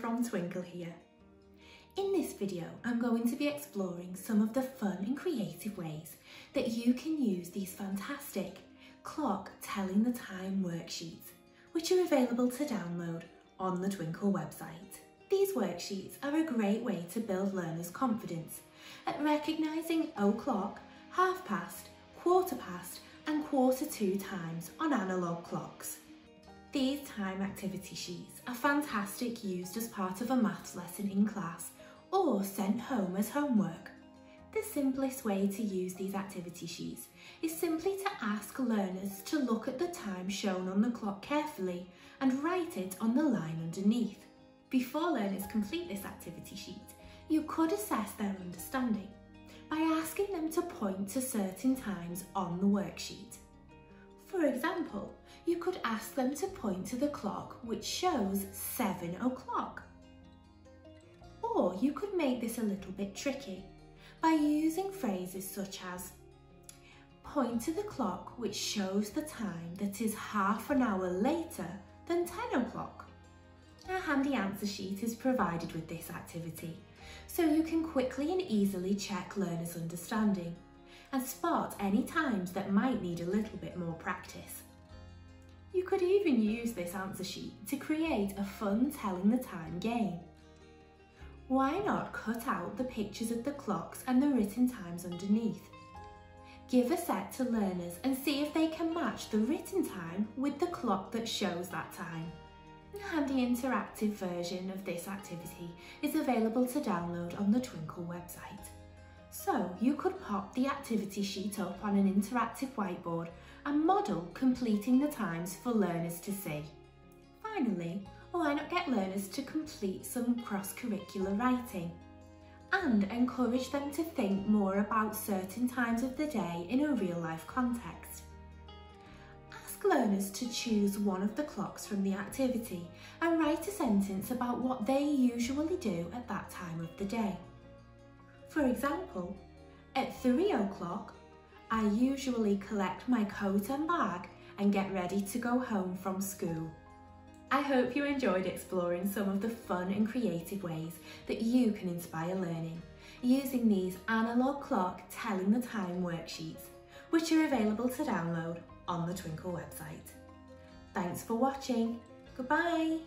from Twinkl here. In this video, I'm going to be exploring some of the fun and creative ways that you can use these fantastic clock telling the time worksheets, which are available to download on the Twinkl website. These worksheets are a great way to build learners' confidence at recognising o'clock, half past, quarter past and quarter to times on analogue clocks. These time activity sheets are fantastic used as part of a maths lesson in class or sent home as homework. The simplest way to use these activity sheets is simply to ask learners to look at the time shown on the clock carefully and write it on the line underneath. Before learners complete this activity sheet, you could assess their understanding by asking them to point to certain times on the worksheet. For example, you could ask them to point to the clock which shows 7 o'clock. Or you could make this a little bit tricky by using phrases such as point to the clock which shows the time that is half an hour later than 10 o'clock. A handy answer sheet is provided with this activity, so you can quickly and easily check learners' understanding and spot any times that might need a little bit more practice. You could even use this answer sheet to create a fun telling the time game. Why not cut out the pictures of the clocks and the written times underneath? Give a set to learners and see if they can match the written time with the clock that shows that time. A handy interactive version of this activity is available to download on the Twinkl website. So you could pop the activity sheet up on an interactive whiteboard and model completing the times for learners to see. Finally, why not get learners to complete some cross-curricular writing and encourage them to think more about certain times of the day in a real-life context. Ask learners to choose one of the clocks from the activity and write a sentence about what they usually do at that time of the day. For example, at 3 o'clock, I usually collect my coat and bag and get ready to go home from school. I hope you enjoyed exploring some of the fun and creative ways that you can inspire learning using these analogue clock telling the time worksheets, which are available to download on the Twinkl website. Thanks for watching. Goodbye.